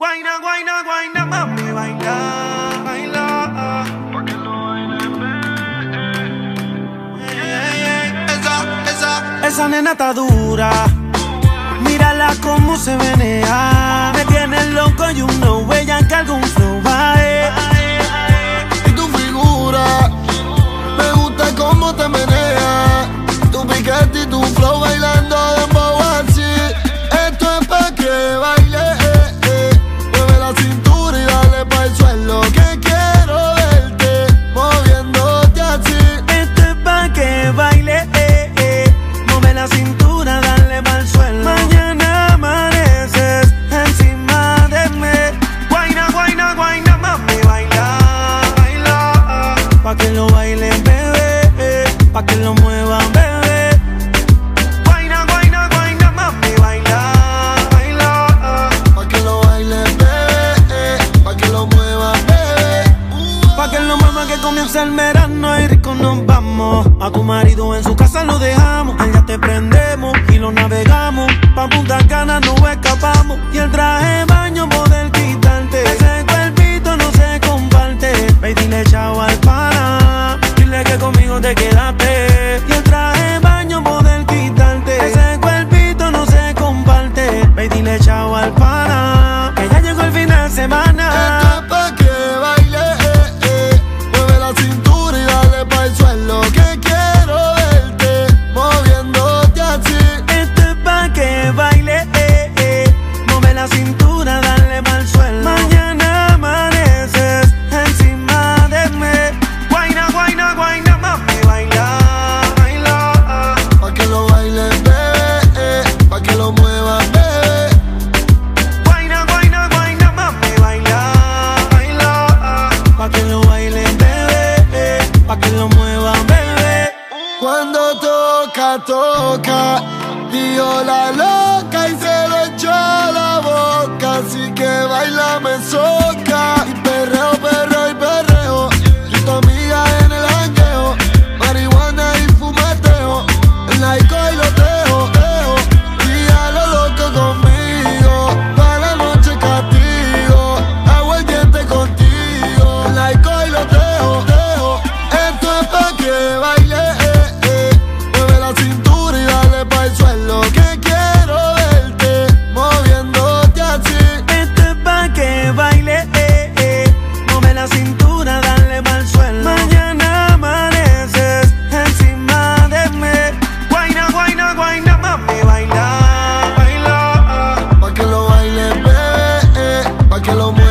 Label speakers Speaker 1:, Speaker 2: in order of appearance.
Speaker 1: Guayna, guayna, guayna, mami, baila, baila. Pa' que lo. Esa, esa, esa nena está dura. Mírala cómo se
Speaker 2: ve Pa' que
Speaker 1: lo baile, bebé. Pa' que lo mueva, bebé. Guayna, guayna, guayna, mami, baila, baila.
Speaker 2: Pa' que lo baile, bebé. Pa' que lo mueva, bebé.
Speaker 1: Pa' que lo mueva que comienza el verano y rico nos vamos. A tu marido en su casa lo dejamos. Allá te prendemos y lo navegamos. Pa' Punta Cana no escapamos. te quedas
Speaker 2: Cuando toca, toca, dio la loca y se le echó la boca, así que bailame solo. que lo.